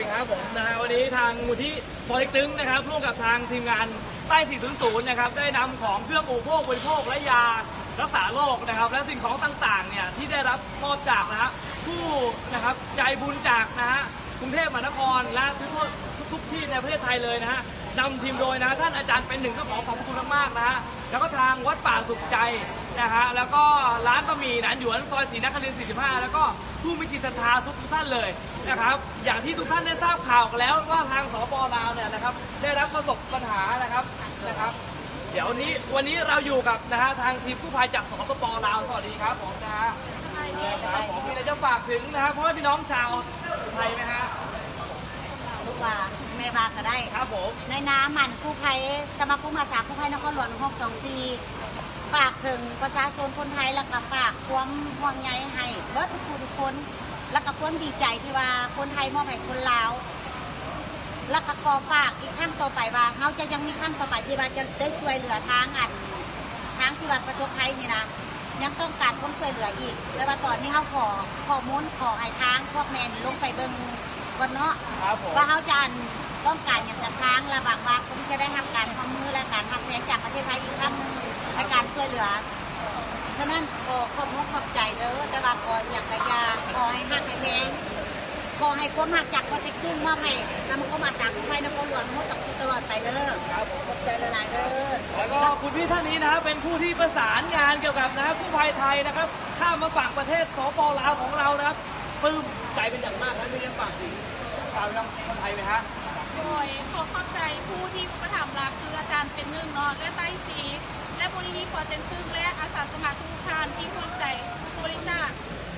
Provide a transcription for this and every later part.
ครับผมนะฮะวันนี้ทางมูลที่ปอเล็กตึงนะครับร่วมกับทางทีมงานใต้ 400 นะครับได้นำของเครื่องอุปโภคบริโภคและยารักษาโรคนะครับ และสิ่งของต่างๆเนี่ยที่ได้รับมอบจากนะฮะผู้นะครับใจบุญจากนะฮะกรุงเทพมหานครและทุกทุกที่ในประเทศไทยเลยนะฮะ นำทีมโดยนะฮะท่านอาจารย์เป็นหนึ่งก็ขอขอบคุณมากๆนะฮะแล้วก็ทางวัดป่าสุขใจนะฮะแล้วก็ร้านบะหมี่หนานหยวนซอยศรีนครินทร์45 แล้วก็ผู้มีจิตศรัทธาทุกทุกๆท่านเลยนะครับอย่างที่ทุกท่านได้ทราบข่าวกันแล้วว่าทางสปลาวเนี่ยนะครับได้รับประสบปัญหานะครับนะครับ เดี๋ยวนี้วันนี้เราอยู่กับนะฮะทางทีมกู้ภัยจากสปปลาวสวัสดีครับผมนะฮะครับผมมีอะไรจะฝากถึงนะครับเพราะว่าพี่น้องชาวไทยไหมฮะลูก ว่าแม่บาก็ได้ ครับผมในน้ำมันกู้ภัยสมาคมอาสากู้ภัยนครหลวง624ฝากถึงประชาชนคนไทยแล้วก็ฝากความห่วงใยให้เบิร์ดทุกคนทุกคน แล้วก็ความดีใจที่ว่าคนไทยมอบให้คนลาวแล้วก็ขอฝากอีกขั้นต่อไปว่าเขาจะยังมีขั้นต่อไปที่ว่าจะได้ช่วยเหลือทางอันทางที่ว่าประสบภัยนี่นะยังต้องการความช่วยเหลืออีก แต่ว่าตอนนี้เขาขอข้อมูลขอให้ทางพวกแมนลงไปเบิ่ง วันเนาะครับผมว่าเขาจะต้องการอย่างจะค้างระบางว่าคงจะได้ทำการความมือและการทำแผนจากประเทศไทยอีกครั้งหนึ่งในการช่วยเหลือฉะนั้นขอขอบคุณขอบใจเด้อแต่ว่าขออย่างระยาขอให้หักให้แพงขอให้ความหักจากประเทศครึ่งมอบให้นำเข้ามาจากกู้ภัยนครหลวงมดตักตลอดไปเด้อครับผม ขอบใจหลายๆเด้อ แล้วก็คุณพี่ท่านนี้นะครับเป็นผู้ที่ประสานงานเกี่ยวกับนะครับกู้ภัยไทยนะครับ ข้ามมาฝั่งประเทศสปลาวของเรานะครับ ปลื้มใจเป็นอย่างมากนะไม่ได้ฝากถึงชาวคนไทยไหมฮะโดยขอเข้าใจผู้ที่อุปถัมภ์หลักคืออาจารย์เป็นหนึ่งเนาะและไต้สี และบริษัทพอเจนซึ่งและอาสาสมัครทุกท่านที่ร่วมใจบริจาค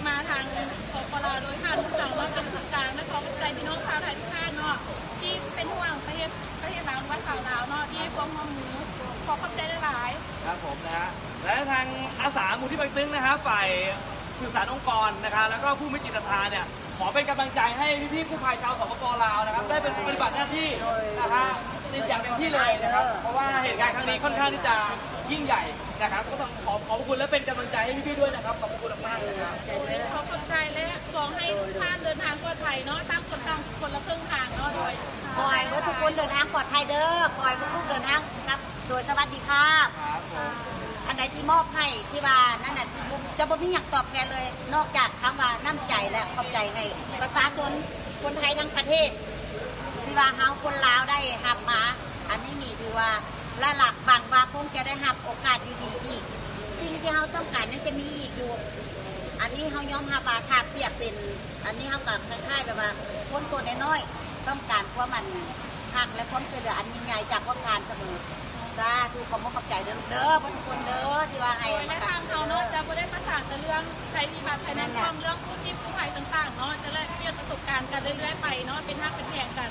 มาทางสปลาวโดยท่านผู้สั่งว่าเป็นสื่อกลางและขอเข้าใจพี่น้องชาวไทยทุกท่านเนาะที่เป็นห่วงประเทศประเทศลาววัดสาวลาวเนาะที่ให้ความร่วมมือขอเข้าใจหลายๆครับผมนะฮะและทางอาสามูลที่ปักตึงนะครับฝ่าย สื่อสารองค์กรนะครับแล้วก็ผู้มีจิตศรัทธาเนี่ยขอเป็นกำลังใจให้พี่ๆกู้ภัยชาวสปปลาวนะครับได้เป็นปฏิบัติหน้าที่นะฮะอย่างเต็มที่เลยนะครับ เพราะว่าเหตุการณ์ครั้งนี้ค่อนข้างที่จะยิ่งใหญ่นะครับ ก็ต้องขอขอบคุณและเป็นกำลังใจให้พี่ๆด้วยนะครับขอบคุณมากๆเลยครับขอขอบใจและขอให้ทุกท่านเดินทางปลอดภัยเนาะตามคนต่างคนละครึ่งทางเนาะโดยขอให้เบิร์ดทุกคนเดินทางปลอดภัยเด้อขอให้ทุกคนเดินทางกลับโดยสวัสดิภาพ อันไหนที่มอบให้ที่ว่านั่นน่ะที่ผมจะบ่มีอยากตอบแทนเลย นอกจากคำว่าน้ำใจและขอบใจให้ประชาชนคนไทยทั้งประเทศ ที่ว่าเฮาคนลาวได้หับมา อันนี้มีถือว่าละหลักบางว่าคงจะได้หับโอกาสดีๆอีกสิ่งที่เฮาต้องการยังจะมีอีกอยู่ อันนี้เฮายอมรับาถ้าเปรียบเป็น อันนี้เฮากับคล้ายๆแบบว่าคนตัวน้อยๆต้องการความมันหักและความเหลืออันยิ่งใหญ่จากความทานเสมอจ้าทุกคนขอบใจเด้อเด้อทุกคนเด้อ ว่าให้โดยและทางเขาเนาะจะไม่ได้ประสานแต่เรื่องใช้มีบัตรภายในความเรื่องผู้ที่ผู้ภัยต่างๆเนาะจะได้เรียนประสบการณ์กันเรื่อยๆไปเนาะเป็นห้างเป็นแข่งกัน